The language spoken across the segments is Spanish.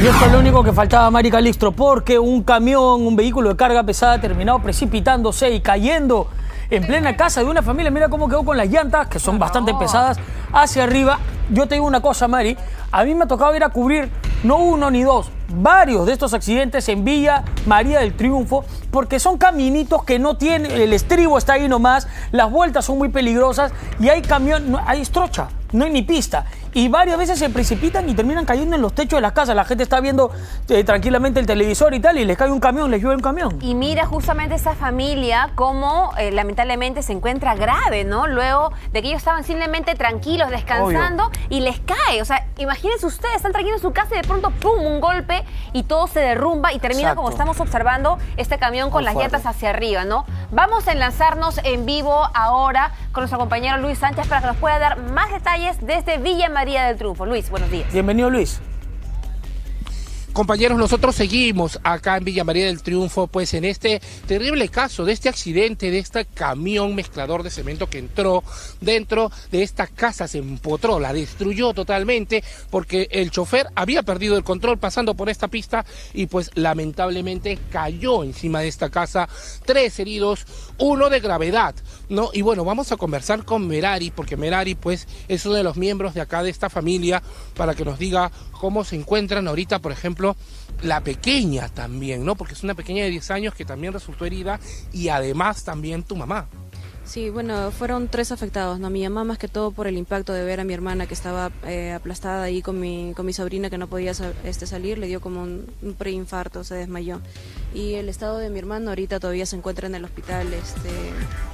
Y esto es lo único que faltaba, Mari Calixto, porque un camión, un vehículo de carga pesada terminado precipitándose y cayendo en plena casa de una familia. Mira cómo quedó con las llantas, que son bastante pesadas, hacia arriba. Yo te digo una cosa, Mari. A mí me ha tocado ir a cubrir no uno ni dos, varios de estos accidentes en Villa María del Triunfo, porque son caminitos que no tienen, el estribo está ahí nomás, las vueltas son muy peligrosas y hay camión, hay estrocha, no hay ni pista y varias veces se precipitan y terminan cayendo en los techos de las casas. La gente está viendo eh, tranquilamente el televisor y tal y les cae un camión, les llueve un camión. Y mira justamente esa familia cómo eh, lamentablemente se encuentra grave, ¿no? Luego de que ellos estaban simplemente tranquilos, descansando y les cae. O sea, imagínense ustedes, están tranquilos en su casa y de pronto, ¡pum!, un golpe y todo se derrumba y termina como estamos observando este camión con las llantas hacia arriba, ¿no? Vamos a enlazarnos en vivo ahora con nuestro compañero Luis Sánchez para que nos pueda dar más detalles desde Villa María del Triunfo. Luis, buenos días. Bienvenido, Luis. Compañeros, nosotros seguimos acá en Villa María del Triunfo, pues en este terrible caso de este accidente, de este camión mezclador de cemento que entró dentro de esta casa, se empotró, la destruyó totalmente porque el chofer había perdido el control pasando por esta pista y pues lamentablemente cayó encima de esta casa. Tres heridos, uno de gravedad, ¿no? Y bueno, vamos a conversar con Merari porque Merari pues es uno de los miembros de acá de esta familia para que nos diga cómo se encuentran ahorita, por ejemplo, la pequeña también, ¿no? Porque es una pequeña de 10 años que también resultó herida y además también tu mamá. Sí, bueno, fueron tres afectados, ¿no? Mi mamá más que todo por el impacto de ver a mi hermana que estaba eh, aplastada ahí con mi, con mi sobrina que no podía este, salir, le dio como un, preinfarto, se desmayó. Y el estado de mi hermano ahorita todavía se encuentra en el hospital, este,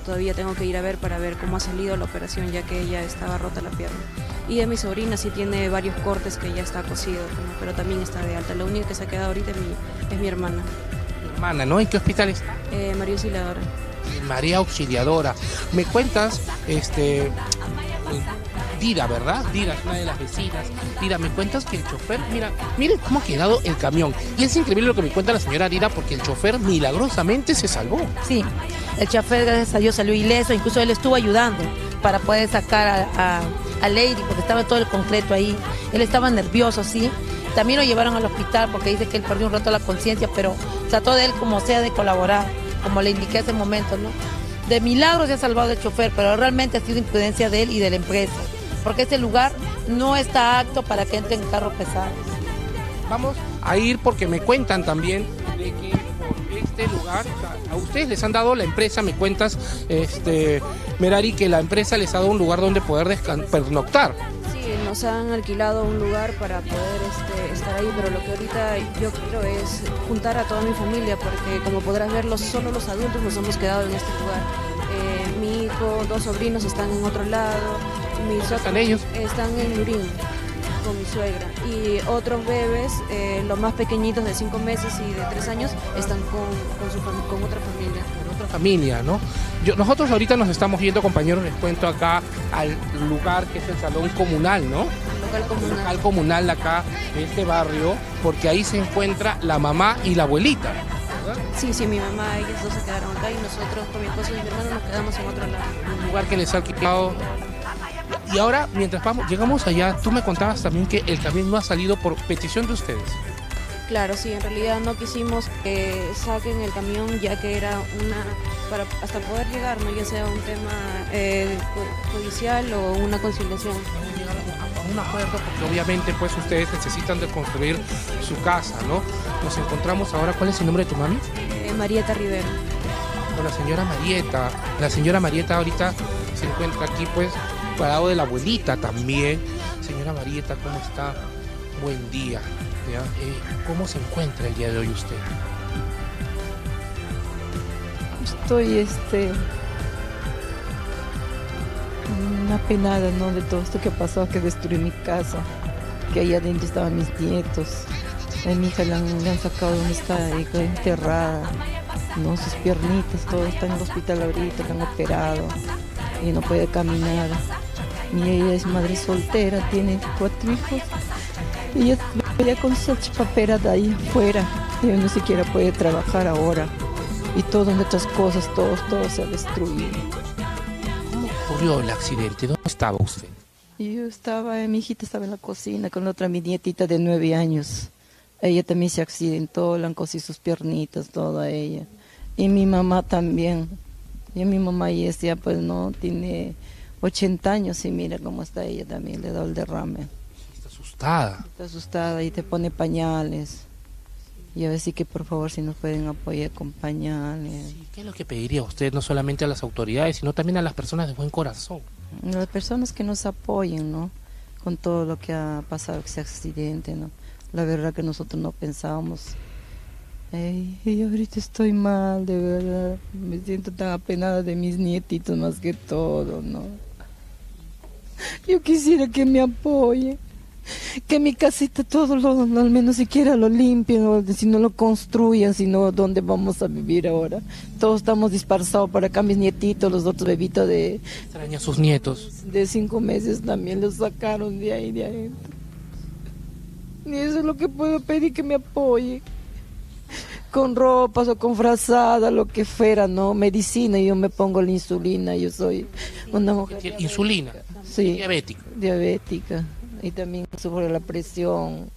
todavía tengo que ir a ver para ver cómo ha salido la operación ya que ella estaba rota la pierna. Y de mi sobrina sí tiene varios cortes que ya está cosido, pero también está de alta. La única que se ha quedado ahorita es mi, es mi hermana. hermana, ¿no? ¿En qué hospital está? Eh, María Auxiliadora. María Auxiliadora. Me cuentas, este, Dira, ¿verdad? Dira es una de las vecinas. Dira, me cuentas que el chofer, mira, miren cómo ha quedado el camión. Y es increíble lo que me cuenta la señora Dira porque el chofer milagrosamente se salvó. Sí, el chofer, gracias a Dios, salió ileso. Incluso él estuvo ayudando para poder sacar a, a, Lady porque estaba todo el concreto ahí. Él estaba nervioso, sí. También lo llevaron al hospital porque dice que él perdió un rato la conciencia, pero trató de él como sea de colaborar como le indiqué hace un momento, ¿no? De milagro se ha salvado el chofer, pero realmente ha sido imprudencia de él y de la empresa, porque este lugar no está apto para que entren carros pesados. Vamos a ir porque me cuentan también de que este lugar, a ustedes les han dado la empresa, me cuentas, este, Merari, que la empresa les ha dado un lugar donde poder pernoctar nos han alquilado un lugar para poder este, estar ahí, pero lo que ahorita yo quiero es juntar a toda mi familia, porque como podrás ver, solo los adultos nos hemos quedado en este lugar. Eh, mi hijo, dos sobrinos están en otro lado, mis ¿Están ellos? Están en Lurín con mi suegra y otros bebés, eh, los más pequeñitos de cinco meses y de tres años, están con, con, su, con otra familia. Con otra familia, ¿no? nosotros ahorita nos estamos yendo, compañeros, les cuento acá al lugar que es el salón comunal, ¿no? El local comunal. Local comunal acá de este barrio, porque ahí se encuentra la mamá y la abuelita. Sí, sí, mi mamá, ellos dos se quedaron acá y nosotros con mi esposo y mi hermano nos quedamos en otro lado. Un lugar que les ha alquilado y ahora, mientras vamos, llegamos allá, tú me contabas también que el camión no ha salido por petición de ustedes. Claro, sí, en realidad no quisimos que saquen el camión ya que era una, para hasta poder llegar, ¿no? ya sea un tema eh, judicial o una conciliación. A un acuerdo porque obviamente pues ustedes necesitan de construir su casa, ¿no? Nos encontramos ahora, ¿cuál es el nombre de tu mami? Eh, Marieta Rivera. Con la señora Marieta. La señora Marieta ahorita se encuentra aquí pues parado de la abuelita también. Señora Marieta, ¿cómo está? Buen día. Eh, ¿Cómo se encuentra el día de hoy usted? Estoy, este, una penada, ¿no? De todo esto que pasó, que destruyó mi casa, que ahí adentro estaban mis nietos. A mi hija le han, sacado donde está enterrada, ¿no? Sus piernitas, todo está en el hospital ahorita, le han operado y no puede caminar. Y ella es madre soltera, tiene cuatro hijos. Y ella Ella con su chapapera de ahí afuera. Ella no siquiera puede trabajar ahora. Y todas nuestras cosas, todo, todo se ha destruido. ¿Cómo ocurrió el accidente? ¿Dónde estaba usted? Yo estaba, mi hijita estaba en la cocina con la otra mi nietita de nueve años. Ella también se accidentó, le han cosido sus piernitas, toda ella. Y mi mamá también. Y mi mamá y ya pues no, tiene 80 años y mira cómo está ella también, le da el derrame. Está asustada. Está asustada y te pone pañales. Y a ver si que por favor si nos pueden apoyar con pañales. Sí, ¿Qué es lo que pediría usted no solamente a las autoridades, sino también a las personas de buen corazón? Las personas que nos apoyen, ¿no? Con todo lo que ha pasado, ese accidente, ¿no? La verdad que nosotros no pensábamos. Ey, y ahorita estoy mal, de verdad. Me siento tan apenada de mis nietitos más que todo, ¿no? Yo quisiera que me apoyen. Que mi casita todo lo, al menos siquiera lo limpien, o si no lo construyan, sino dónde vamos a vivir ahora. Todos estamos dispersados por acá, mis nietitos, los otros bebitos de, Extraña a sus nietos. de cinco meses también los sacaron de ahí, de adentro. Y eso es lo que puedo pedir, que me apoye. Con ropas o con frazada, lo que fuera, ¿no? Medicina, yo me pongo la insulina, yo soy una mujer Insulina. Sí. Diabética. diabética y también sufro la presión.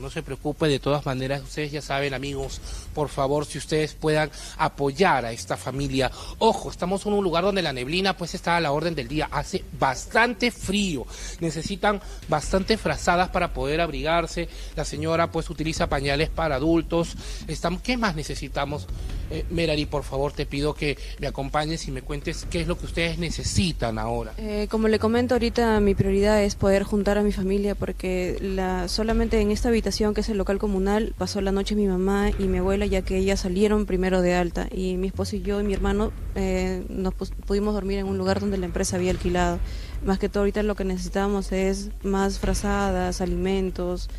No se preocupe, de todas maneras, ustedes ya saben, amigos, por favor, si ustedes puedan apoyar a esta familia. Ojo, estamos en un lugar donde la neblina pues está a la orden del día, hace bastante frío, necesitan bastante frazadas para poder abrigarse. La señora pues utiliza pañales para adultos. Estamos, ¿Qué más necesitamos? Eh, Merari, por favor, te pido que me acompañes y me cuentes qué es lo que ustedes necesitan ahora. Eh, como le comento ahorita, mi prioridad es poder juntar a mi familia porque la, solamente en esta habitación, que es el local comunal, pasó la noche mi mamá y mi abuela, ya que ellas salieron primero de alta. Y mi esposo y yo y mi hermano eh, nos pudimos dormir en un lugar donde la empresa había alquilado. Más que todo, ahorita lo que necesitamos es más frazadas, alimentos,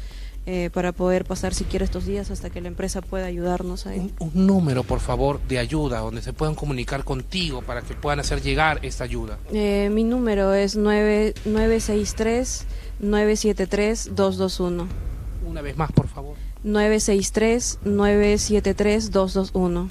eh, para poder pasar siquiera estos días hasta que la empresa pueda ayudarnos ahí. Un, un número, por favor, de ayuda, donde se puedan comunicar contigo para que puedan hacer llegar esta ayuda. Eh, mi número es 9, 963-973-221. Una vez más, por favor. 963-973-221.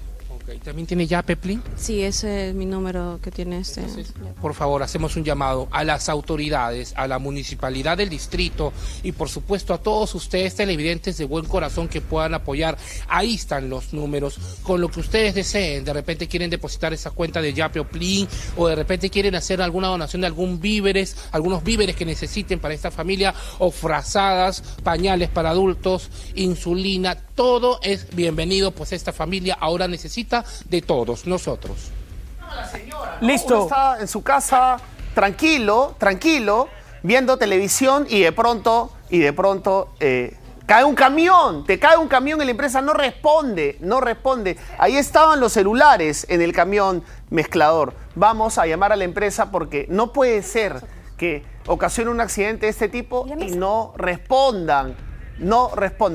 ¿También tiene ya Peplin? Sí, ese es mi número que tiene este. Entonces, por favor, hacemos un llamado a las autoridades, a la municipalidad del distrito y por supuesto a todos ustedes televidentes de buen corazón que puedan apoyar. Ahí están los números con lo que ustedes deseen. De repente quieren depositar esa cuenta de Yape o Plin o de repente quieren hacer alguna donación de algún víveres, algunos víveres que necesiten para esta familia o frazadas, pañales para adultos, insulina, todo es bienvenido, pues esta familia ahora necesita de todos nosotros. Listo. Uno está en su casa tranquilo, tranquilo, viendo televisión y de pronto, y de pronto eh, cae un camión, te cae un camión y la empresa no responde, no responde. Ahí estaban los celulares en el camión mezclador. Vamos a llamar a la empresa porque no puede ser que ocasione un accidente de este tipo y no respondan, no respondan.